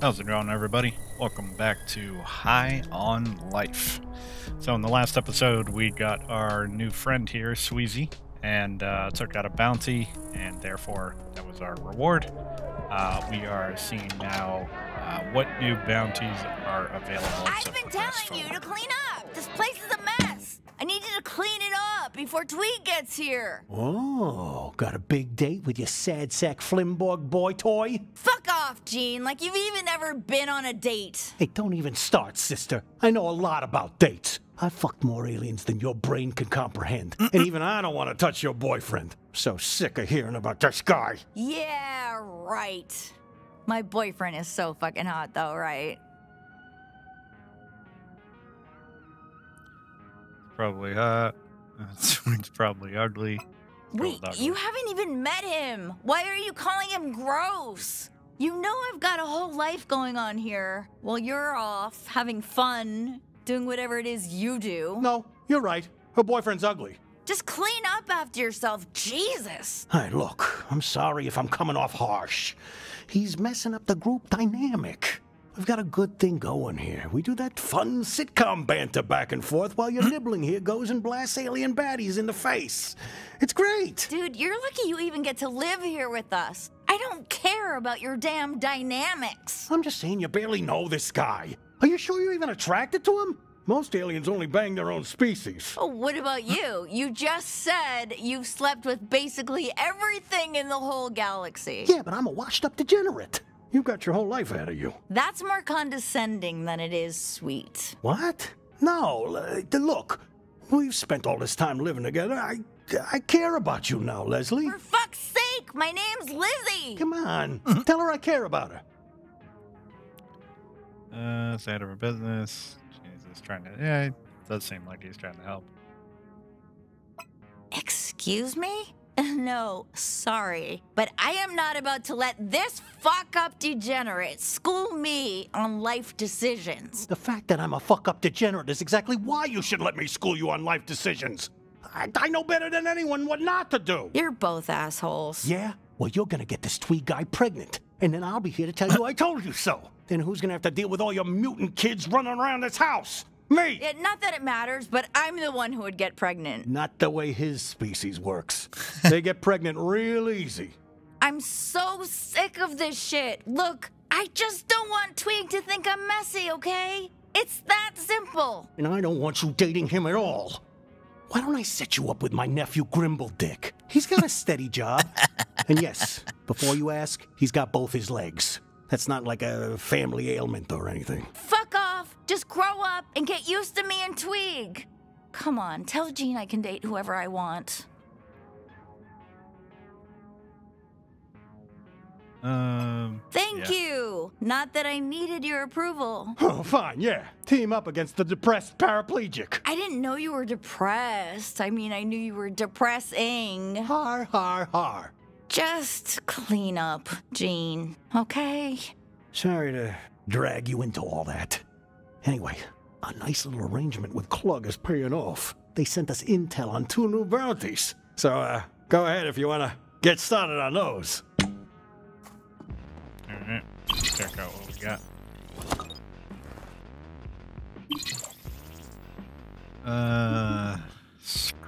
How's it going, everybody? Welcome back to High on Life. So, in the last episode, we got our new friend here, Sweezy, and uh, took out a bounty, and therefore that was our reward. Uh, we are seeing now uh, what new bounties are available. I've been telling you to clean up. This place is a mess. I need you to clean it up before Tweet gets here. Oh, got a big date with your sad sack Flimborg boy toy? Fuck off, Gene. Like you've even ever been on a date. Hey, don't even start, sister. I know a lot about dates. I fucked more aliens than your brain can comprehend. and even I don't want to touch your boyfriend. So sick of hearing about this guy. Yeah, right. My boyfriend is so fucking hot, though, right? Probably hot. It's probably ugly. Wait, ugly. you haven't even met him. Why are you calling him gross? You know I've got a whole life going on here while you're off having fun, doing whatever it is you do. No, you're right. Her boyfriend's ugly. Just clean up after yourself. Jesus. Hey, look, I'm sorry if I'm coming off harsh. He's messing up the group dynamic. We've got a good thing going here. We do that fun sitcom banter back and forth while your nibbling here goes and blasts alien baddies in the face. It's great. Dude, you're lucky you even get to live here with us. I don't care about your damn dynamics. I'm just saying you barely know this guy. Are you sure you're even attracted to him? Most aliens only bang their own species. Oh, what about you? You just said you've slept with basically everything in the whole galaxy. Yeah, but I'm a washed up degenerate. You've got your whole life ahead of you. That's more condescending than it is sweet. What? No, look. We've spent all this time living together. I, I care about you now, Leslie. For fuck's sake, my name's Lizzie. Come on. Tell her I care about her. Uh, it's out of her business. Jesus, trying to. Yeah, it does seem like he's trying to help. Excuse me? No, sorry. But I am not about to let this fuck up degenerate school me on life decisions. The fact that I'm a fuck up degenerate is exactly why you should let me school you on life decisions. I, I know better than anyone what not to do. You're both assholes. Yeah? Well, you're gonna get this tweed guy pregnant. And then I'll be here to tell you I told you so. Then who's gonna have to deal with all your mutant kids running around this house? Me! Yeah, not that it matters, but I'm the one who would get pregnant. Not the way his species works. they get pregnant real easy. I'm so sick of this shit. Look, I just don't want Twig to think I'm messy, okay? It's that simple. And I don't want you dating him at all. Why don't I set you up with my nephew Grimble Dick? He's got a steady job. And yes, before you ask, he's got both his legs. That's not like a family ailment or anything. Off. Just grow up and get used to me and Twig. Come on, tell Gene I can date whoever I want. Um. Thank yeah. you. Not that I needed your approval. Oh, fine, yeah. Team up against the depressed paraplegic. I didn't know you were depressed. I mean, I knew you were depressing. Har, har, har. Just clean up, Gene, okay? Sorry to drag you into all that. Anyway, a nice little arrangement with Klug is paying off. They sent us intel on two new bounties. So, uh, go ahead if you want to get started on those. Alright. Check out what we got. Uh.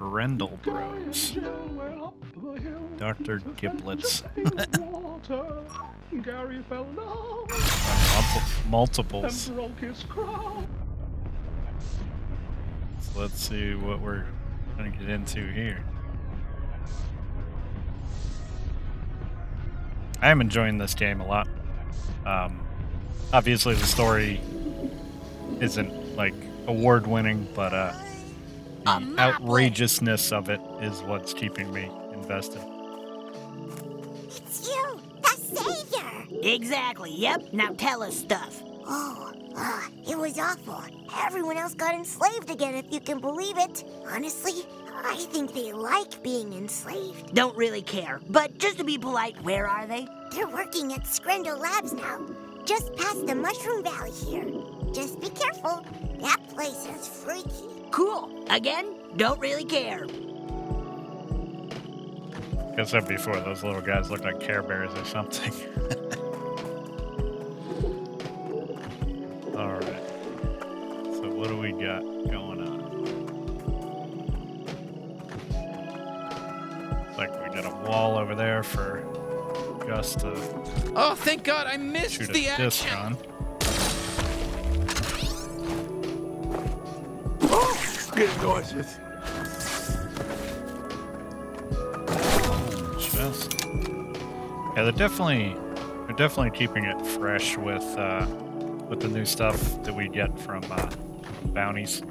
Skrendel Bros. Dr. Giblets. Gary fell down Multi- multiples. and broke his crown. So let's see what we're gonna get into here. I am enjoying this game a lot. Um, obviously, the story isn't like award winning, but uh, the outrageousness of it is what's keeping me invested. Exactly, yep. Now tell us stuff. Oh, uh, it was awful. Everyone else got enslaved again, if you can believe it. Honestly, I think they like being enslaved. Don't really care. But just to be polite, where are they? They're working at Skrendel Labs now, just past the Mushroom Valley here. Just be careful. That place is freaky. Cool. Again, don't really care. Like I said before, those little guys look like Care Bears or something. got going on? Looks like we got a wall over there for Gus to Oh, thank God I missed shoot the a disc action. on. Getting nauseous. Just yeah, they're definitely they're definitely keeping it fresh with uh, with the new stuff that we get from uh, bounties,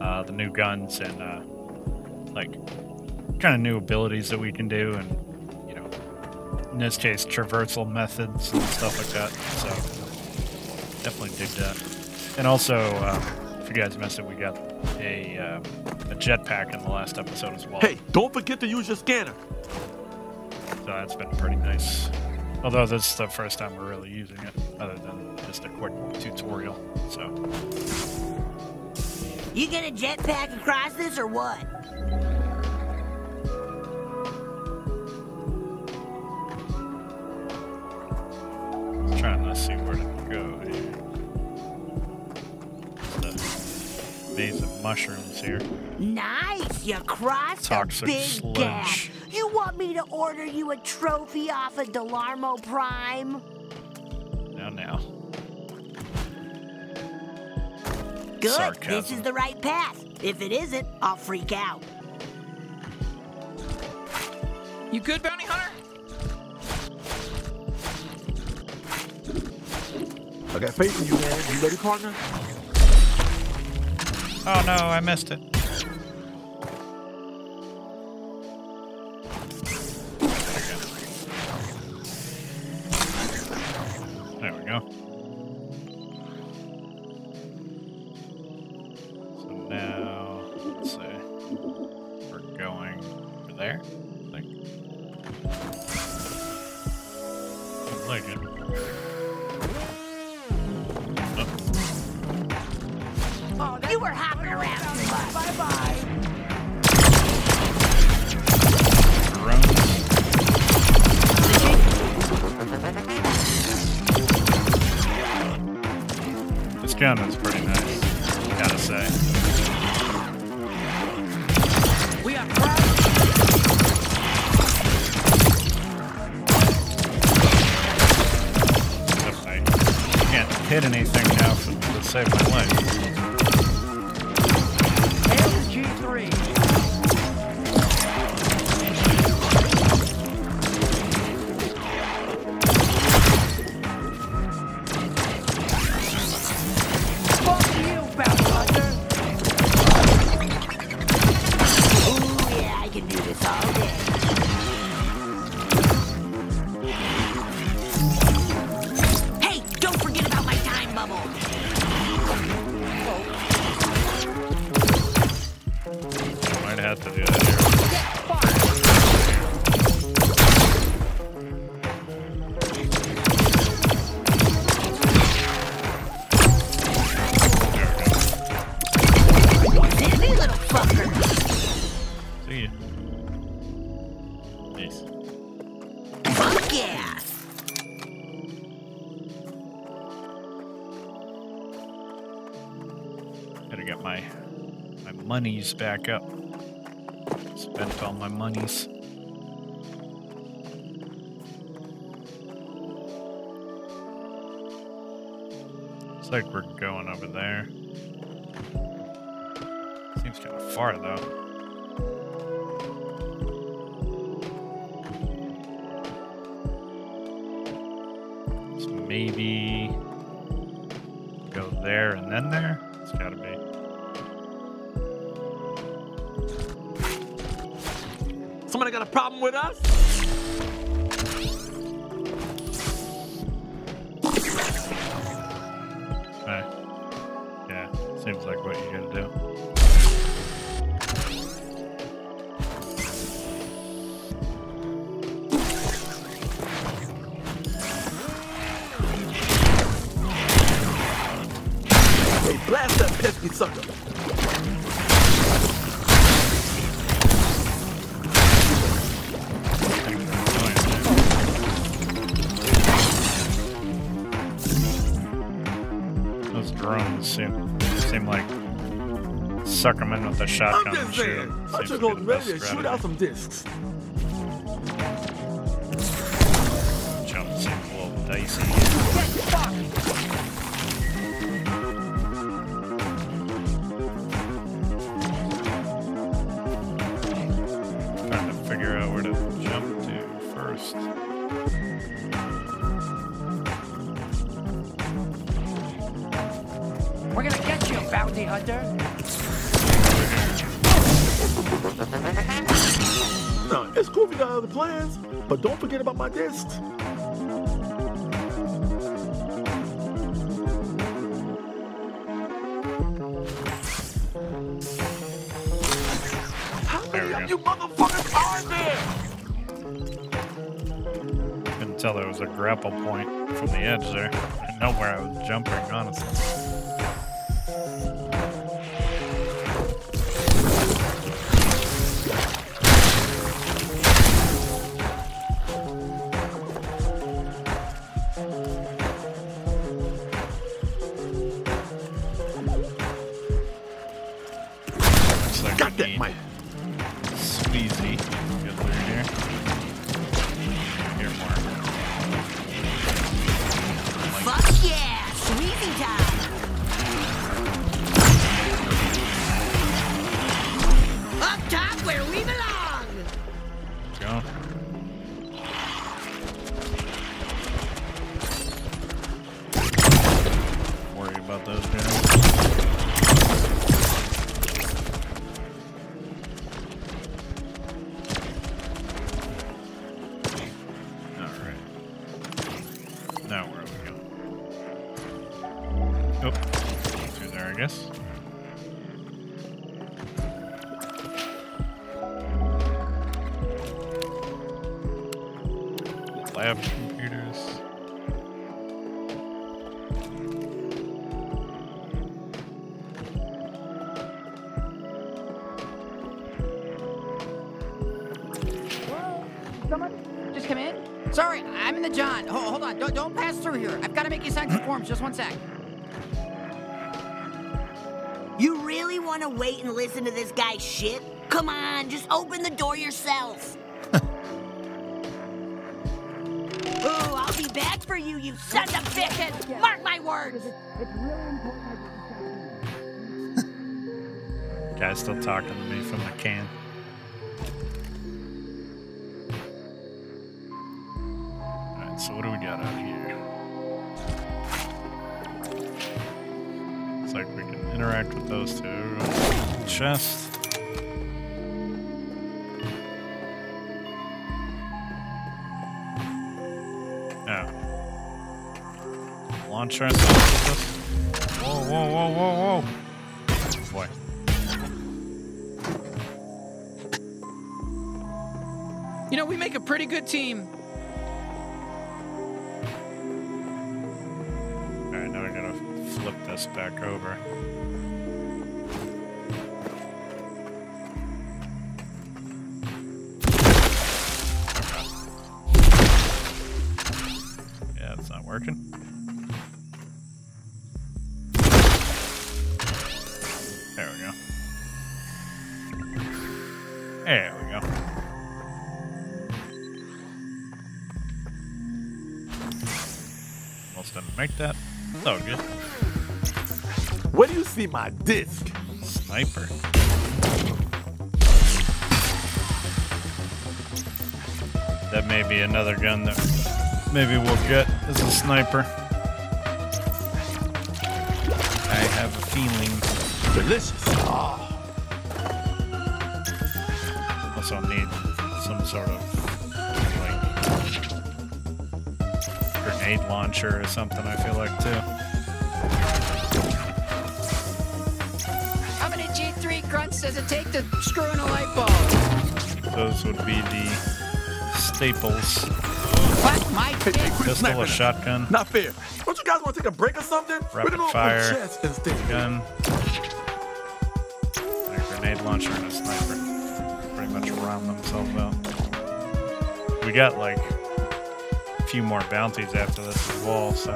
uh, the new guns and uh, like kind of new abilities that we can do, and you know, in this case, traversal methods and stuff like that. So definitely dig that. And also, uh, if you guys missed it, we got a uh, a jetpack in the last episode as well. Hey, don't forget to use your scanner. So that's been pretty nice. Although this is the first time we're really using it, other than just a quick tutorial. So You gonna jetpack across this or what? trying to see where to go here. Uh, the maze of mushrooms here. Nice, you crossed Toxic a big sludge. gap. You want me to order you a trophy off of Delarmo Prime? Now, now. Good, this is the right path. If it isn't, I'll freak out. You good, Bounty Hunter? I got faith in you, man. You ready, partner? Oh no, I missed it. hit anything now to save my life. G3. Peace. Fuck yeah. Gotta get my my monies back up. Spent all my monies. Looks like we're going over there. Seems kind of far though. Maybe go there and then there? It's gotta be. Somebody got a problem with us? Sucker. Those drones seem Seem like suck him in with a I'm shotgun and just saying. I should go ready to shoot out some discs. It's cool if you got other plans, but don't forget about my discs. How many of you motherfuckers are there? Couldn't tell there was a grapple point from the edge there. I didn't know where I was jumping, honestly. Through here. I've got to make you sign some forms. Just one sec. You really want to wait and listen to this guy's shit? Come on, just open the door yourself. Ooh, I'll be back for you, you sons of bitches! Mark my words! Guy's still talking to me from the can. Alright, so what do we got out here? Interact with those two. Chest. Oh. Launcher. I thought was this. Whoa, whoa, whoa, whoa, whoa. Boy. You know, we make a pretty good team. Alright, now I gotta flip this back over. Yeah, it's not working. There we go. There we go. Almost didn't make that. All good. Where do you see my disc? Sniper. That may be another gun that maybe we'll get as a sniper. I have a feeling. Delicious. Ah, Also need some sort of like grenade launcher or something. I feel like too. G3 does it take to screw in a light bulb? Those would be the staples. What? My Hey, dick? hey, quit Pistol, snapping a shotgun, Not fair. Don't you guys want to take a break or something? We're Rapid gonna open fire. chest instead. gun, a grenade launcher, and a sniper. Pretty much round themselves out. We got like a few more bounties after this as well, so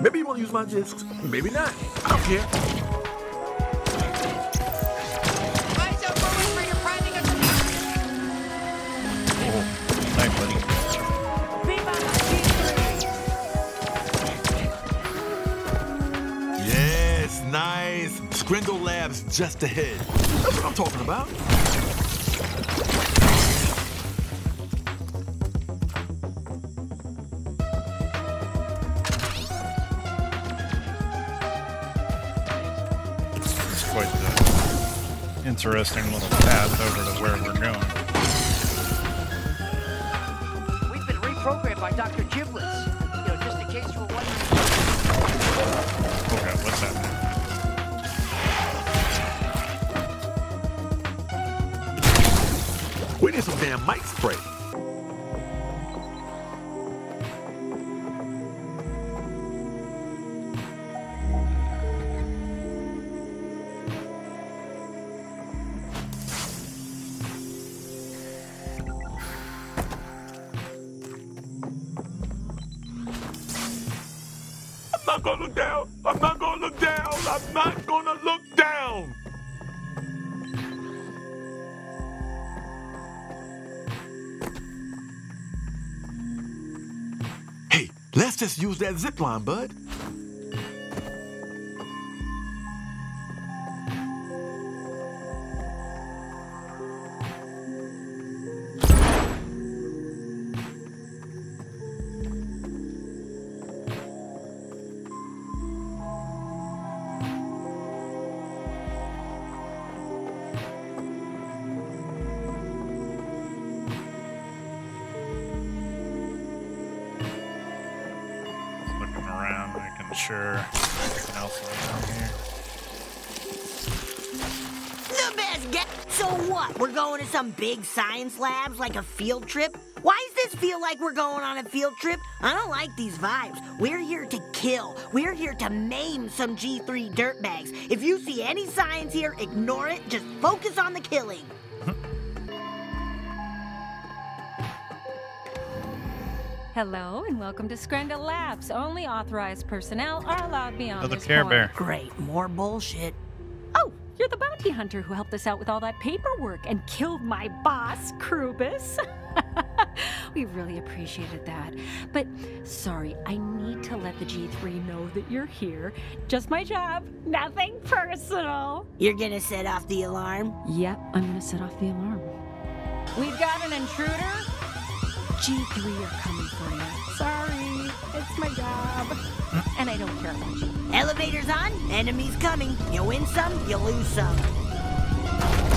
Maybe you want to use my discs. Maybe not. I don't care. Just ahead. That's what I'm talking about. It's quite the interesting little path over to where we're going. We've been reprogrammed by Dr. Giblets. You know, just in case you were wondering. Need some damn mic spray. Just use that zip line, bud. Big science labs like a field trip? Why does this feel like we're going on a field trip? I don't like these vibes. We're here to kill. We're here to maim some G3 dirtbags. If you see any science here, ignore it. Just focus on the killing. Hello and welcome to Skrendel Labs. Only authorized personnel are allowed beyond Another this Care point. Bear. Great, more bullshit. You're the bounty hunter who helped us out with all that paperwork and killed my boss, Krubus. we really appreciated that. But sorry, I need to let the G3 know that you're here. Just my job, nothing personal. You're gonna set off the alarm? Yep, I'm gonna set off the alarm. We've got an intruder. G3 are coming for you. Sorry, it's my job. and I don't care about you. Elevator's on, enemies coming. You win some, you lose some.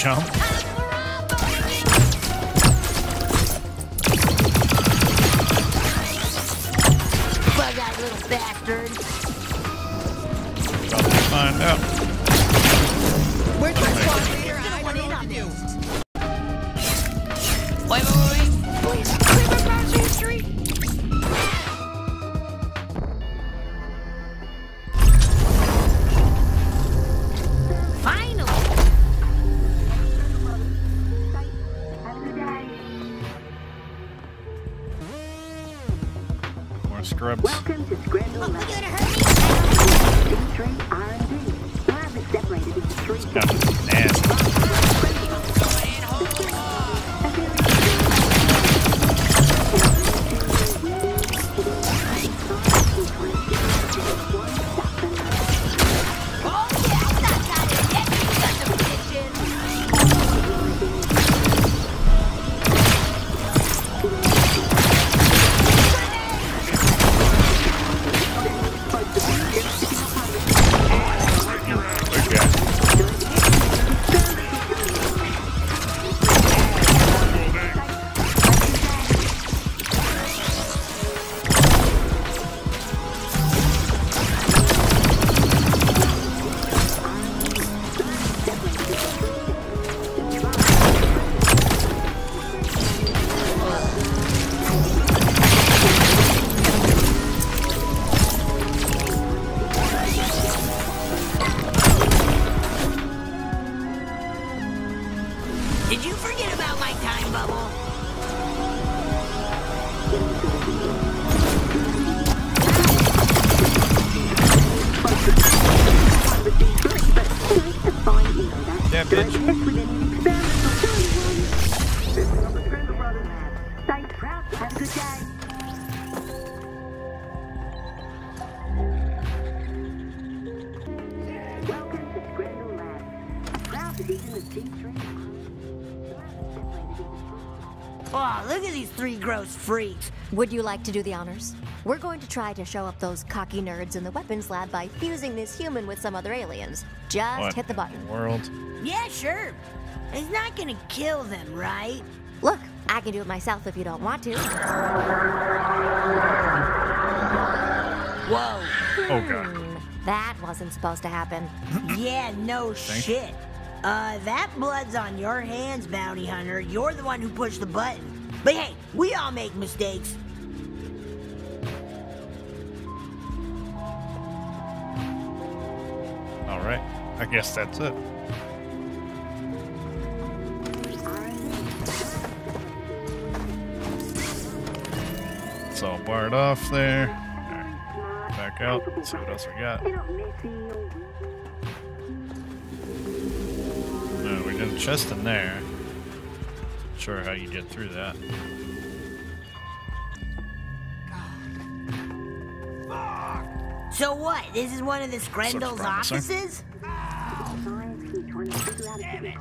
Can Would you like to do the honors? We're going to try to show up those cocky nerds in the weapons lab by fusing this human with some other aliens. Just What hit the button. world? Yeah, sure. It's not gonna kill them, right? Look, I can do it myself if you don't want to. Whoa. Oh god. Hmm, that wasn't supposed to happen. Yeah, no Think? shit. Uh, that blood's on your hands, bounty hunter. You're the one who pushed the button. But hey, we all make mistakes. All right. I guess that's it. It's all barred off there. Back out. See what else we got. No, we did a chest in there. Sure how you get through that. So what? This is one of the Skrendels' promising. offices? science here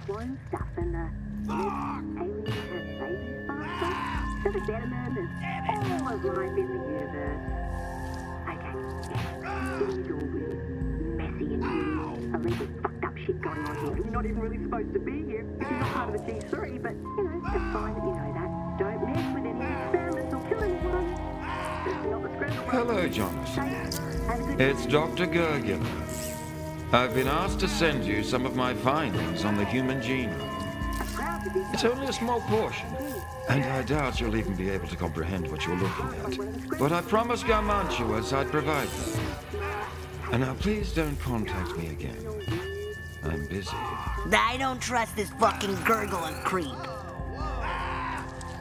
Hello, Jonathan. Have a good It's Dr. Gurgula. I've been asked to send you some of my findings on the human genome. It's only a small portion, and I doubt you'll even be able to comprehend what you're looking at. But I promised Garmantuous I'd provide that. And now please don't contact me again. I'm busy. I don't trust this fucking gurgling creep.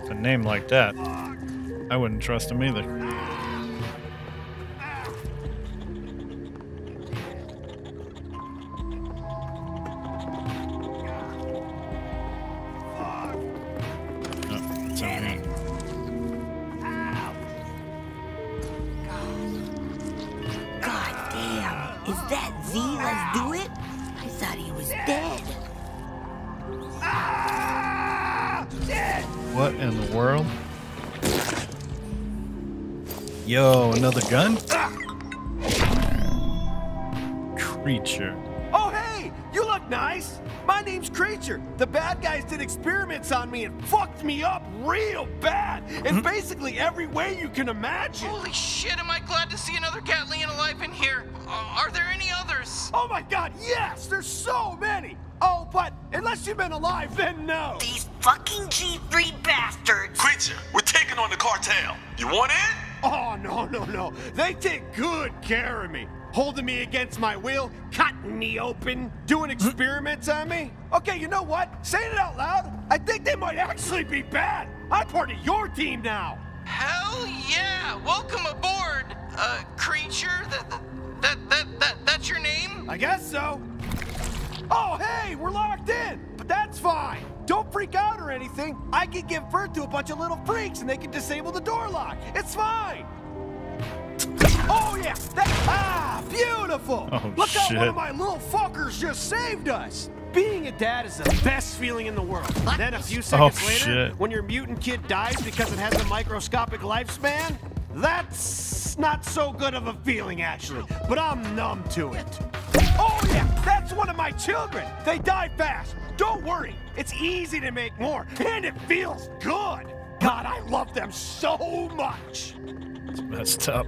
A name like that, I wouldn't trust him either. What in the world? Yo, another gun? Creature. Oh, hey! You look nice! My name's Creature. The bad guys did experiments on me and fucked me up real bad in basically every way you can imagine. Holy shit, am I glad to see another Gatlian alive in here. Uh, are there any others? Oh my god, yes! There's so many! Oh, but unless you've been alive, then no! These fucking G3 bastards! Creature, we're taking on the cartel. You want in? Oh, no, no, no. They take good care of me. Holding me against my will, cutting me open, doing experiments on me. Okay, you know what? Saying it out loud, I think they might actually be bad. I'm part of your team now. Hell yeah! Welcome aboard, uh, creature. That, that, that, that, that's your name? I guess so. Oh, hey, we're locked in, but that's fine. Don't freak out or anything. I can give birth to a bunch of little freaks and they can disable the door lock. It's fine. Oh, yeah. That, ah, beautiful. Oh, Look how one of my little fuckers just saved us. Being a dad is the best feeling in the world. Then a few seconds later, shit. when your mutant kid dies because it has a microscopic lifespan, that's not so good of a feeling, actually. But I'm numb to it. Yeah, that's one of my children. They die fast. Don't worry, it's easy to make more, and it feels good. God, I love them so much. It's messed up.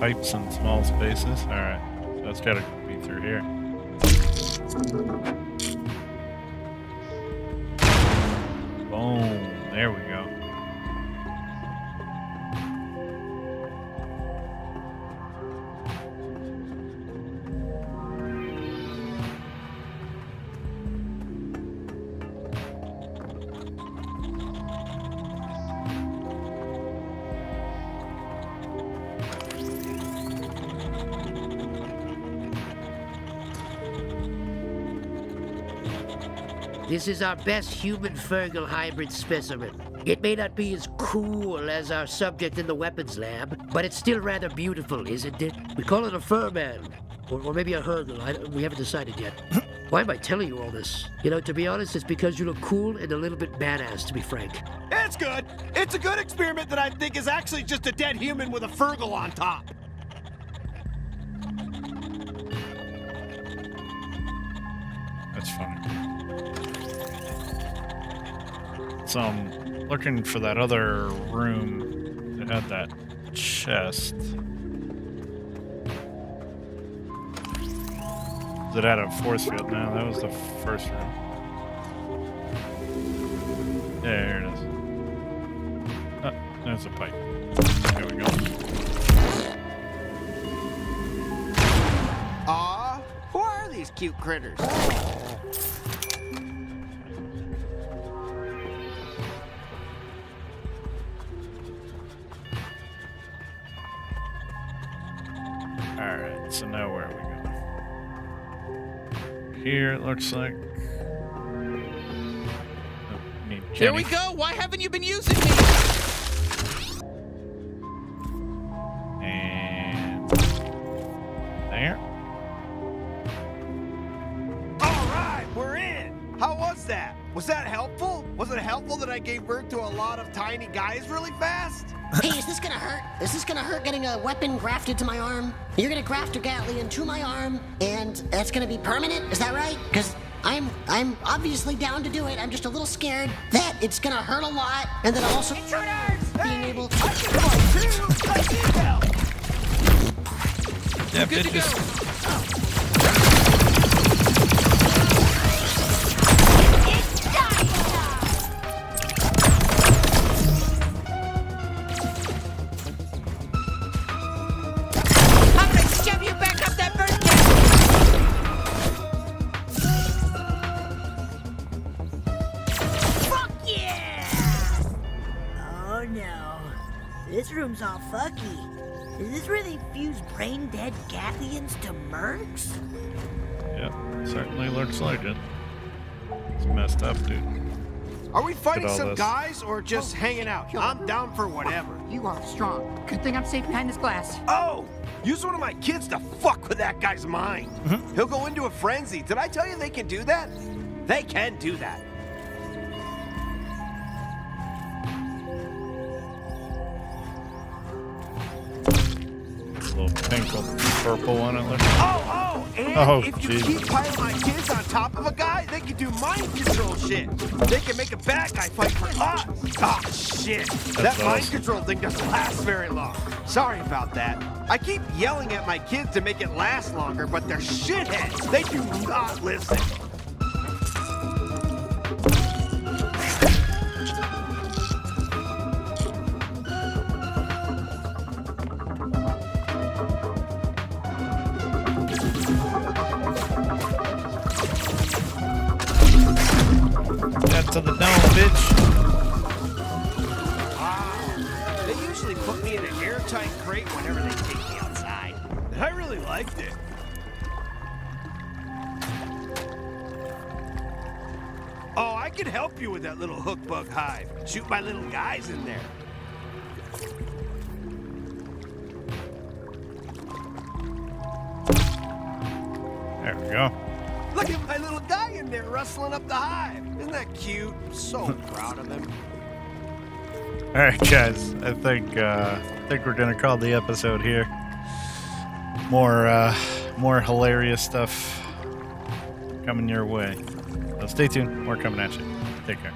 Pipes in small spaces. Alright. So that's gotta be through here. Boom. There we go. This is our best human Fergal hybrid specimen. It may not be as cool as our subject in the weapons lab, but it's still rather beautiful, isn't it? We call it a furman. Or, or maybe a Hergel. I, we haven't decided yet. Why am I telling you all this? You know, to be honest, it's because you look cool and a little bit badass, to be frank. It's good. It's a good experiment that I think is actually just a dead human with a Fergal on top. So I'm um, looking for that other room that had that chest. That had a force field. No, that was the first room. Yeah, here it is. Oh, there's a pipe. There we go. Aw, who are these cute critters? Looks like. Oh, need Here we go. Why haven't you been using me? And there. All right, we're in. How was that? Was that helpful? Was it helpful that I gave birth to a lot of tiny guys really fast? Hey, is this gonna hurt? Is this gonna hurt getting a weapon grafted to my arm? You're gonna graft a Gatlian to my arm, and that's gonna be permanent? Is that right? Because I'm I'm obviously down to do it. I'm just a little scared that it's gonna hurt a lot, and that I'm also being able to. Yeah, bitches. I'm they brain dead Gatlians to mercs? Yep, certainly looks like it. It's messed up, dude. Are we fighting some this. guys or just oh, hanging out? I'm down for whatever. You are strong. Good thing I'm safe behind this glass. Oh, use one of my kids to fuck with that guy's mind. Mm-hmm. He'll go into a frenzy. Did I tell you they can do that? They can do that. Purple on it. Look. Oh, oh, and Oh, if you keep piling my kids on top of a guy, they can do mind control shit. They can make a bad guy fight for us. Ah, shit. that mind awesome. control thing doesn't last very long. Sorry about that. I keep yelling at my kids to make it last longer, but they're shitheads. They do not listen. To the dome, bitch. They usually put me in an airtight crate whenever they take me outside. I really liked it. Oh, I can help you with that little hook bug hive. Shoot my little guys in. There rustling up the hive. Isn't that cute? I'm so proud of him. All right, guys. I think uh, I think we're gonna call the episode here. More uh, more hilarious stuff coming your way. So stay tuned. More coming at you. Take care.